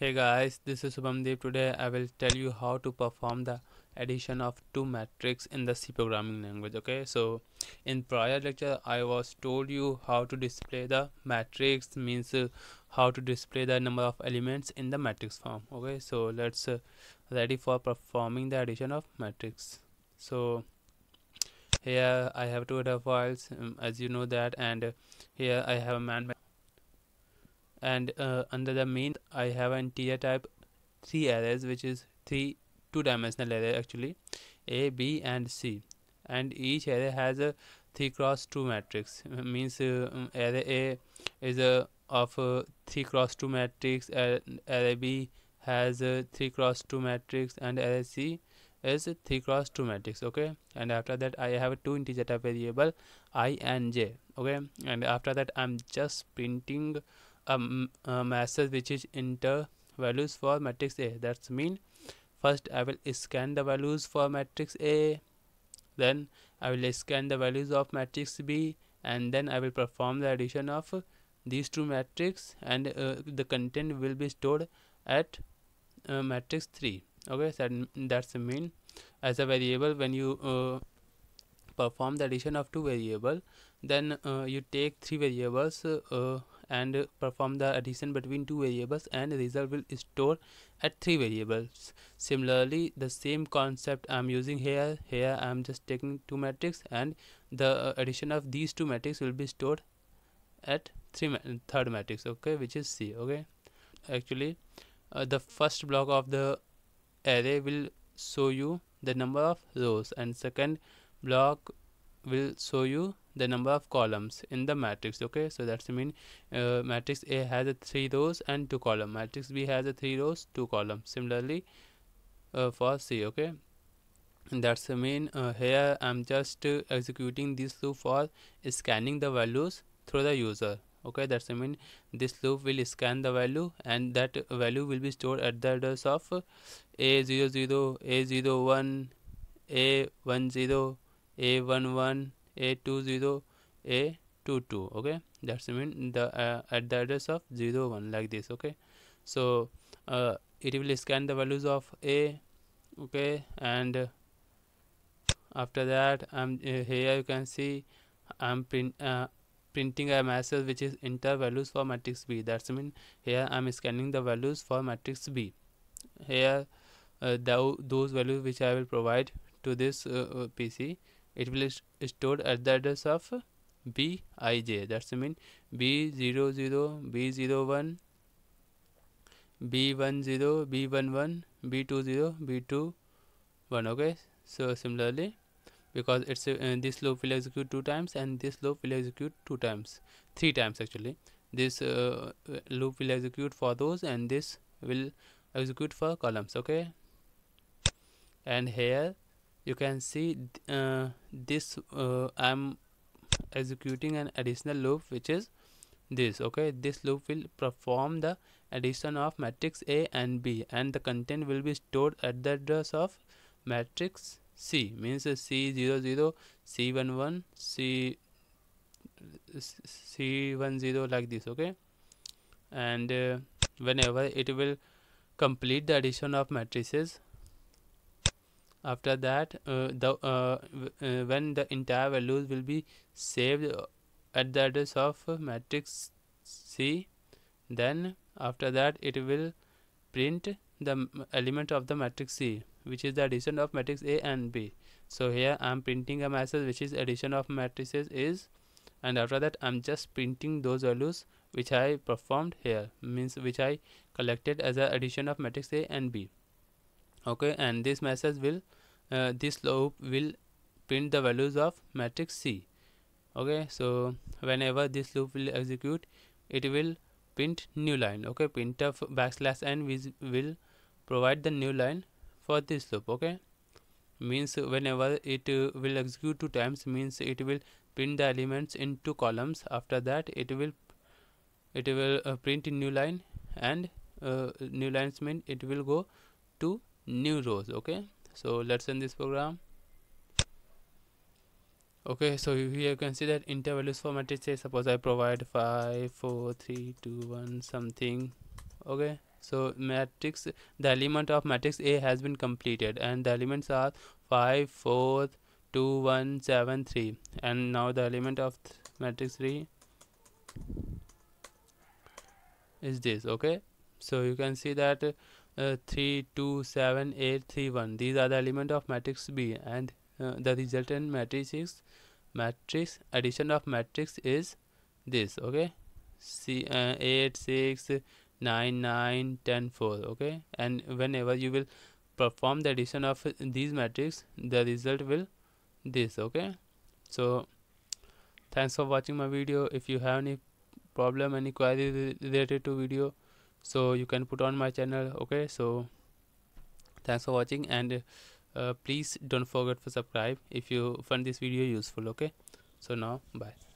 Hey guys, this is Subhamdev. Today I will tell you how to perform the addition of two matrix in the C programming language. Okay, so in prior lecture I was told you how to display the matrix means uh, how to display the number of elements in the matrix form. Okay, so let's uh, ready for performing the addition of matrix. So here I have two data files um, as you know that and uh, here I have a man and uh, under the main I have an integer type three arrays which is three two-dimensional array actually A B and C. And each array has a 3 cross 2 matrix. Uh, means uh, array A is a of a 3 cross 2 matrix array B has a 3 cross 2 matrix and array C is 3 cross 2 matrix okay? And after that I have two integer type variable i and j okay? And after that I'm just printing a, a which is enter values for matrix A. That's mean first I will scan the values for matrix A then I will scan the values of matrix B and then I will perform the addition of these two matrix and uh, the content will be stored at uh, matrix 3 okay so that's mean as a variable when you uh, perform the addition of two variable then uh, you take three variables uh, and perform the addition between two variables and result will store at three variables. Similarly the same concept i'm using here here i'm just taking two matrix and the uh, addition of these two matrix will be stored at three ma third matrix okay which is c okay. Actually uh, the first block of the array will show you the number of rows and second block will show you the number of columns in the matrix okay? So that's mean uh, matrix a has a three rows and two column matrix b has a three rows two columns. Similarly uh, for c okay? And that's mean uh, here i'm just uh, executing this loop for scanning the values through the user okay? That's mean this loop will scan the value and that value will be stored at the address of a00 a01 a10 a11 a20 a22 okay? That's mean the uh, at the address of 0 1 like this okay? So uh, it will scan the values of a okay? And uh, after that i'm uh, here you can see i'm print uh, printing a message which is enter values for matrix b. That's mean here i'm scanning the values for matrix b. Here uh, the, those values which i will provide to this pc it will is stored at the address of bij that's mean b00 b01 b10 b11 b20 b21 okay? So similarly because it's uh, this loop will execute two times and this loop will execute two times three times actually. This uh, loop will execute for those and this will execute for columns okay? And here you can see uh, this uh, I'm executing an additional loop which is this okay? This loop will perform the addition of matrix A and B and the content will be stored at the address of matrix C. Means C00 C11 C C10 like this okay? And uh, whenever it will complete the addition of matrices after that uh, the uh, uh, when the entire values will be saved at the address of matrix C then after that it will print the element of the matrix C which is the addition of matrix A and B. So here I am printing a message which is addition of matrices is and after that I'm just printing those values which I performed here means which I collected as a addition of matrix A and B. Okay and this message will uh, this loop will print the values of matrix C. Okay so whenever this loop will execute it will print new line. Okay printf backslash n will provide the new line for this loop. Okay means whenever it uh, will execute two times means it will print the elements in two columns. After that it will it will uh, print in new line and uh, new lines mean it will go to new rows. Okay so let's run this program. Okay so here you can see that enter values for matrix suppose i provide 5 4 3 2 1 something. Okay so matrix the element of matrix a has been completed and the elements are 5 4 2 1 7 3 and now the element of matrix 3 is this okay? So you can see that uh, 3 2 7 8 3 1 these are the element of matrix b and uh, the resultant matrix is matrix addition of matrix is this okay? See uh, 8 6 9 9 10 4 okay? And whenever you will perform the addition of these matrix the result will this okay? So thanks for watching my video. If you have any problem any query related to video so you can put on my channel okay? So thanks for watching and uh, please don't forget to subscribe if you find this video useful okay? So now bye